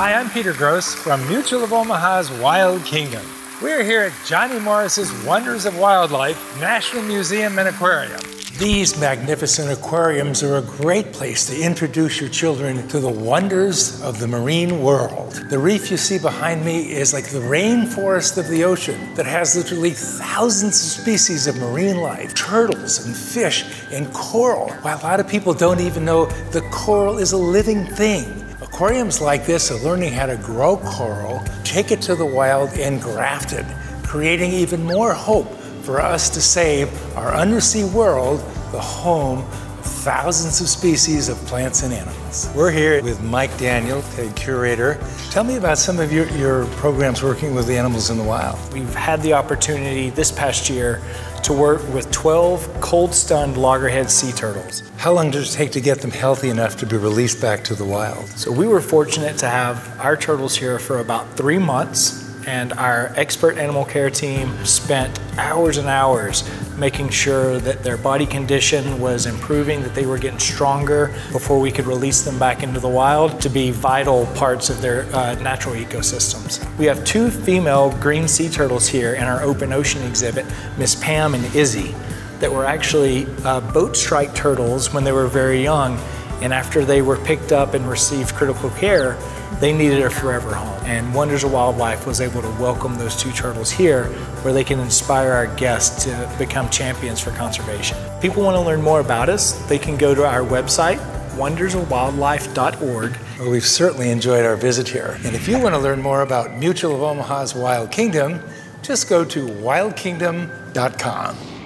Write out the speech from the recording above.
Hi, I'm Peter Gros from Mutual of Omaha's Wild Kingdom. We're here at Johnny Morris's Wonders of Wildlife National Museum and Aquarium. These magnificent aquariums are a great place to introduce your children to the wonders of the marine world. The reef you see behind me is like the rainforest of the ocean that has literally thousands of species of marine life, turtles and fish and coral. While a lot of people don't even know the coral is a living thing. Aquariums like this are learning how to grow coral, take it to the wild, and graft it, creating even more hope for us to save our undersea world, the home thousands of species of plants and animals. We're here with Mike Daniel, the curator. Tell me about some of your, your programs working with the animals in the wild. We've had the opportunity this past year to work with 12 cold stunned loggerhead sea turtles. How long does it take to get them healthy enough to be released back to the wild? So we were fortunate to have our turtles here for about three months and our expert animal care team spent hours and hours making sure that their body condition was improving, that they were getting stronger before we could release them back into the wild to be vital parts of their uh, natural ecosystems. We have two female green sea turtles here in our open ocean exhibit, Miss Pam and Izzy, that were actually uh, boat strike turtles when they were very young. And after they were picked up and received critical care, they needed a forever home. And Wonders of Wildlife was able to welcome those two turtles here where they can inspire our guests to become champions for conservation. People want to learn more about us, they can go to our website, wondersofwildlife.org. Well, we've certainly enjoyed our visit here. And if you want to learn more about Mutual of Omaha's Wild Kingdom, just go to wildkingdom.com.